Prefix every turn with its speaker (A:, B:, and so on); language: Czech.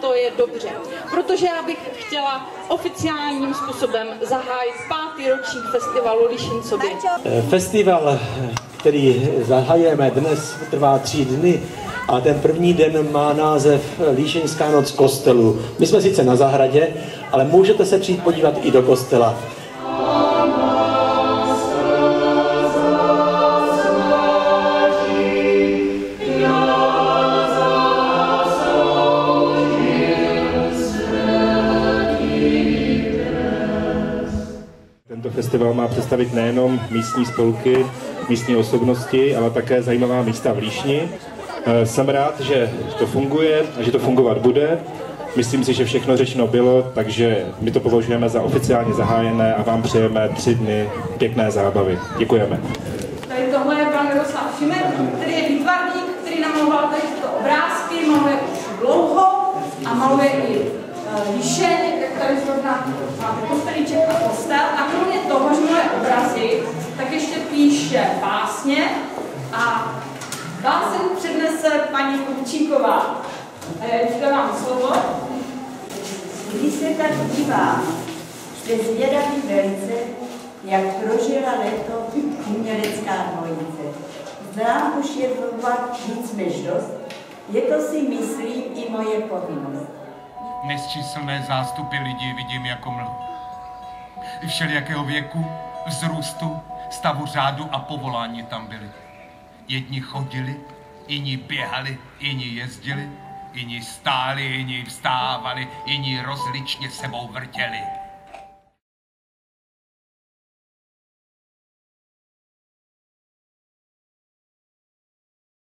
A: to je dobře, protože já bych chtěla oficiálním způsobem zahájit pátý ročník festivalu Lišincovi.
B: Festival, který zahajujeme dnes, trvá tři dny a ten první den má název Líšeňská noc kostelu. My jsme sice na zahradě, ale můžete se přijít podívat i do kostela.
C: Tento festival má představit nejenom místní spolky, místní osobnosti, ale také zajímavá místa v Líšni. Eh, Jsem rád, že to funguje a že to fungovat bude. Myslím si, že všechno řečeno bylo, takže my to považujeme za oficiálně zahájené a vám přejeme tři dny pěkné zábavy. Děkujeme.
A: Tady tohle je pan Miroslav Šimek, který je výtvarník, který namaloval tady tyto obrázky, maluje už dlouho a maluje i uh, líšeň, jak tady zrovna máte kostelíček a kostel. A kromě toho, že maluje obrazy, tak ještě píše básně a báseň přednese paní Kupčíková. A já jí dávám slovo.
D: Když se tak dívám, jste zvědavý velice, jak prožila leto umělecká dvojice. Znám už je fungovat víc než dost, je to si myslím i moje povinnost.
E: Nesčíslné zástupy lidí vidím jako mlhu. Všelijakého věku, vzrůstu, stavu řádu a povolání tam byli. Jedni chodili, jiní běhali, jiní jezdili, jiní stáli, jiní vstávali, jiní rozličně sebou vrtěli.